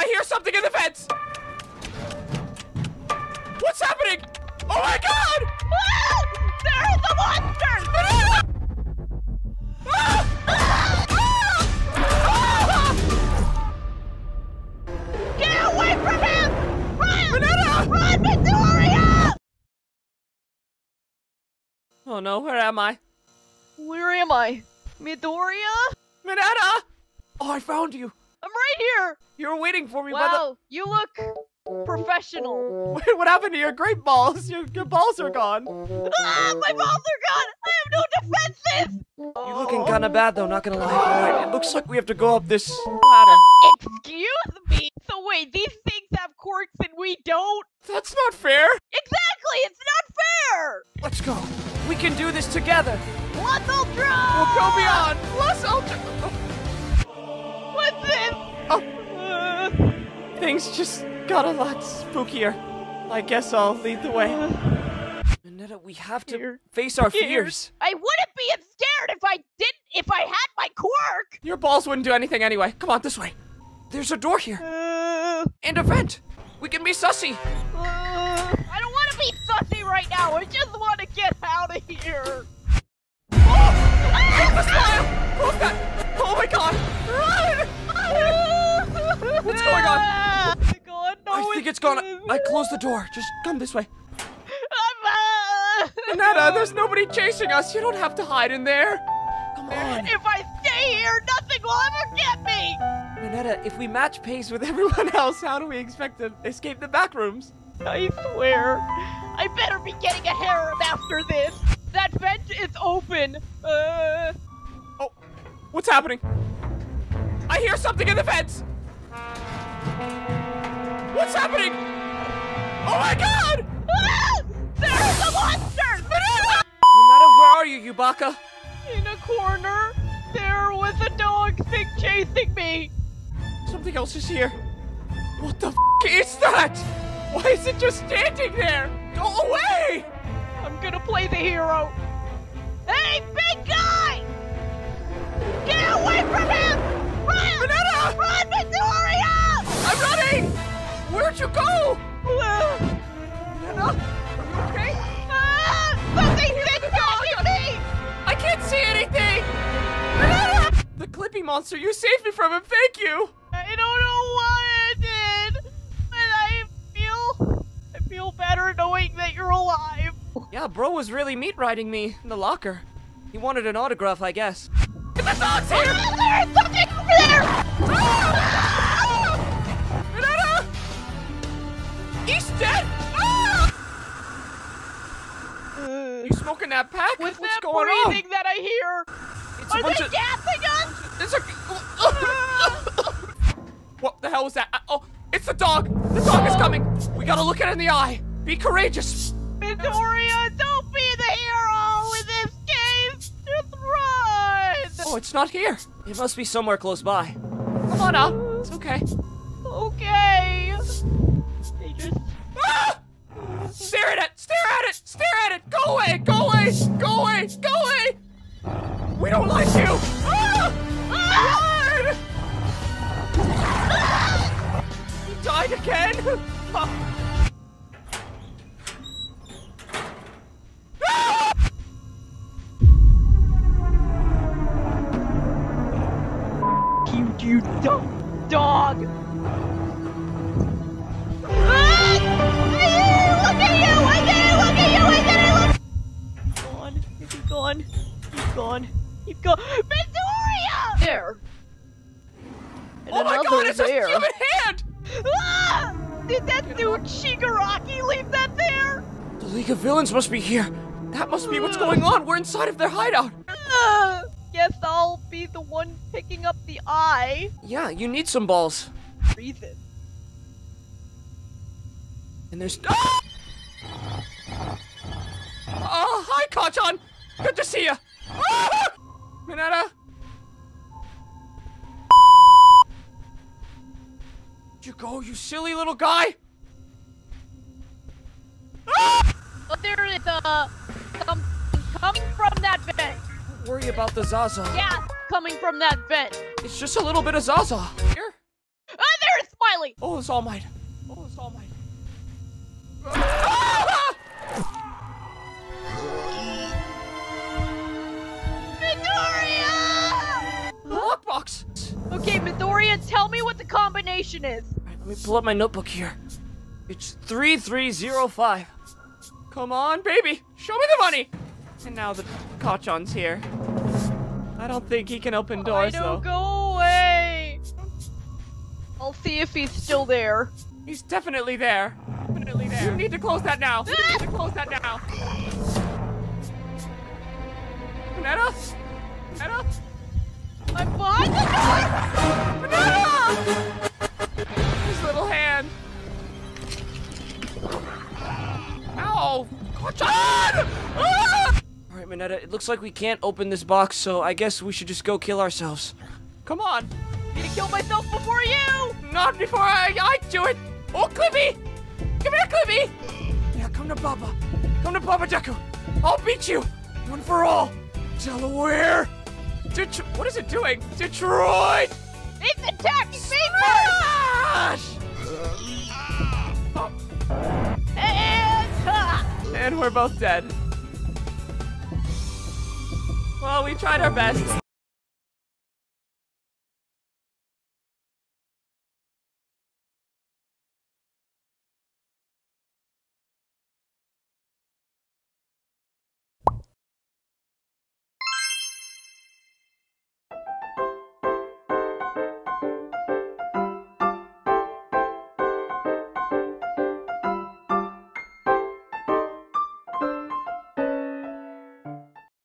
I hear something in the vents! What's happening? Oh my god! Ah! There are the! Ah! Ah! Get away from him! Run! Minetta! Run, Midoriya! Oh no, where am I? Where am I? Midoriya? Minetta! Oh, I found you. I'm right here! You were waiting for me by Wow, you look professional. Wait, what happened to your great balls? Your, your balls are gone. Ah, my balls are gone! I have no defenses! You're looking kinda bad though, not gonna lie. Alright, it looks like we have to go up this ladder. Excuse me? So wait, these things have quirks and we don't? That's not fair. Exactly, it's not fair! Let's go. We can do this together. Things just got a lot spookier. I guess I'll lead the way. Minetta, we have to Here. face our Here. fears. I wouldn't be scared if I didn't, if I had my quirk! Your balls wouldn't do anything anyway. Come on, this way. There's a door here. Uh, And a vent. We can be sussy. uh, I don't want to be sussy right now. I just want to get out of here. Get the I closed the door. Just come this way. Nana, there's nobody chasing us. You don't have to hide in there. Come on. If I stay here, nothing will ever get me. Minetta, if we match pace with everyone else, how do we expect to escape the back rooms? I swear, I better be getting a harem after this. That vent is open. Uh, Oh, what's happening? I hear something in the vents! What's happening? Oh my god! ah! There are the monsters! Minetta, where are you, Yubaka? In a corner, there was a dog thing chasing me. Something else is here. What the f is that? Why is it just standing there? Go away! I'm gonna play the hero. Hey, big guy! Get away from him! Run! Minetta! Run, Midoriya! I'm running! Where'd you go? Ah! Are you okay? Ah! Something me! I can't see anything! The Clippy monster, you saved me from him, thank you! I don't know what I did, but I feel I feel better knowing that you're alive. Yeah, bro was really meat riding me in the locker. He wanted an autograph, I guess. The dogs here! Ah, there's something over there! Minetta! He's dead! Ah! You smoking that pack? With What's that going breathing on? that I hear, It's a are bunch they of. gassing us? It's a. what the hell was that? Uh, Oh, it's the dog! The dog is coming! We gotta look it in the eye! Be courageous! Midoriya, don't be the hero in this case! Just run! Oh, it's not here. It must be somewhere close by. Come on up. It's okay. Okay. They just! Stare at it! Stare at it! Stare at it! Go away! Go away! Go away! Go away! We don't like you! Ah! Run! He died again? Ah! you dumb dog. Gone. He's gone. Midoriya! There. And Oh my another god, it's there. a human hand! Ah! Did that dude Shigaraki leave that there? The League of Villains must be here. That must be what's going on. We're inside of their hideout. Ah! Guess I'll be the one picking up the eye. Yeah, you need some balls. Breathe in. And there's. Ah! Oh, hi, Kachan! Good to see you! Minetta? You go, you silly little guy? Ah! But there is uh some coming from that vent. Don't worry about the Zaza. Yeah, coming from that vent. It's just a little bit of Zaza. Here? Ah, there's Smiley. this All Might. Oh, it's All Might. Combination is. Alright, let me pull up my notebook here. It's 3305. Come on, baby. Show me the money. And now the Kacchan's here. I don't think he can open doors, Kaido, though. go away. I'll see if he's still there. He's definitely there. Definitely there. You need to close that now. You need to close that now. Netta? Netta? I'm behind the Ow! Ah! Alright, Minetta, it looks like we can't open this box, so I guess we should just go kill ourselves. Come on. I'm gonna kill myself before you! Not before I, I do it! Oh, Clippy! Come here, Clippy! Yeah, come to Papa. Come to Papa Deku. I'll beat you! One for all! Delaware! Det- what is it doing? Detroit! It's attacking me and we're both dead. Well, we tried our best.